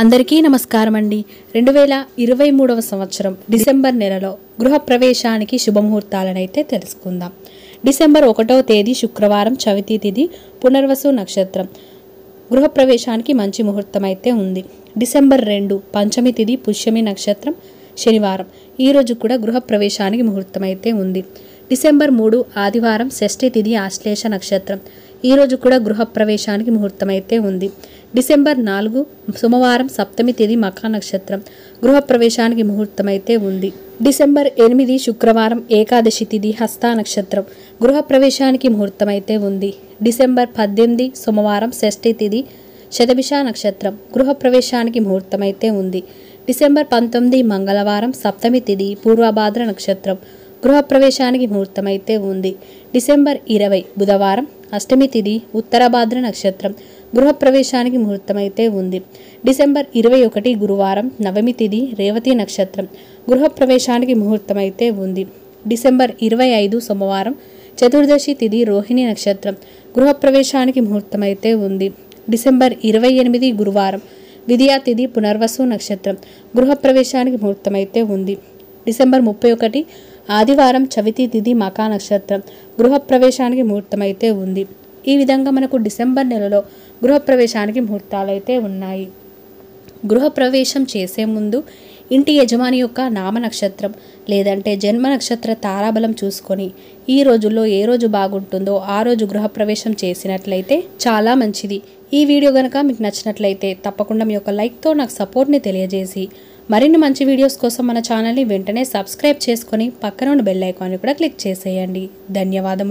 అందరికీ నమస్కారం అండి. రెండు వేల ఇరవై మూడవ సంవత్సరం డిసెంబర్ నెలలో గృహప్రవేశానికి శుభముహూర్తాలనైతే తెలుసుకుందాం. డిసెంబర్ ఒకటవ తేదీ శుక్రవారం చవితి తిథి పునర్వసు నక్షత్రం. గృహప్రవేశానికి మంచి ముహూర్తం అయితే ఉంది. డిసెంబర్ రెండు పంచమి తిథి పుష్యమి నక్షత్రం శనివారం. ఈరోజు కూడా గృహప్రవేశానికి ముహూర్తం అయితే ఉంది. డిసెంబర్ మూడు ఆదివారం షష్ఠి తిథి ఆశ్లేష నక్షత్రం. ఈ రోజు కూడా గృహప్రవేశానికి ముహూర్తం అయితే ఉంది. డిసెంబర్ నాలుగు సోమవారం సప్తమి తేదీ మఖా నక్షత్రం. గృహప్రవేశానికి ముహూర్తం అయితే ఉంది. డిసెంబర్ ఎనిమిది శుక్రవారం ఏకాదశి తిథి హస్త నక్షత్రం. గృహప్రవేశానికి ముహూర్తం అయితే ఉంది. డిసెంబర్ పద్దెనిమిది సోమవారం షష్ఠి తిథి శతభిష నక్షత్రం. గృహప్రవేశానికి ముహూర్తం అయితే ఉంది. డిసెంబర్ పంతొమ్మిది మంగళవారం సప్తమి తిథి పూర్వభాద్ర నక్షత్రం. గృహప్రవేశానికి ముహూర్తమైతే ఉంది. డిసెంబర్ ఇరవై బుధవారం అష్టమి తిథి ఉత్తరభాద్ర నక్షత్రం గృహప్రవేశానికి ముహూర్తమైతే ఉంది. డిసెంబర్ ఇరవై ఒకటి గురువారం నవమి తిథి రేవతి నక్షత్రం గృహప్రవేశానికి ముహూర్తమైతే ఉంది. డిసెంబర్ ఇరవై ఐదు సోమవారం చతుర్దశి తిథి రోహిణి నక్షత్రం గృహప్రవేశానికి ముహూర్తమైతే ఉంది. డిసెంబర్ ఇరవై ఎనిమిది గురువారం విద్యా తిథి పునర్వసు నక్షత్రం గృహప్రవేశానికి ముహూర్తమైతే ఉంది. డిసెంబర్ ముప్పై ఒకటి ఆదివారం చవితి తిథి మకా నక్షత్రం. గృహప్రవేశానికి ముహూర్తమైతే ఉంది. ఈ విధంగా మనకు డిసెంబర్ నెలలో గృహప్రవేశానికి ముహూర్తాలు అయితే ఉన్నాయి. గృహప్రవేశం చేసే ముందు ఇంటి యజమాని యొక్క నామ నక్షత్రం లేదంటే జన్మ నక్షత్ర తారాబలం చూసుకొని ఈ రోజుల్లో ఏ రోజు బాగుంటుందో ఆ రోజు గృహప్రవేశం చేసినట్లయితే చాలా మంచిది. ఈ వీడియో కనుక మీకు నచ్చినట్లయితే తప్పకుండా మీ యొక్క లైక్తో నాకు సపోర్ట్ని తెలియజేసి మరిన్ని మంచి వీడియోస్ కోసం మన ఛానల్ని వెంటనే సబ్స్క్రైబ్ చేసుకొని పక్కన ఉన్న బెల్ ఐకాన్ని కూడా క్లిక్ చేసేయండి. ధన్యవాదములు.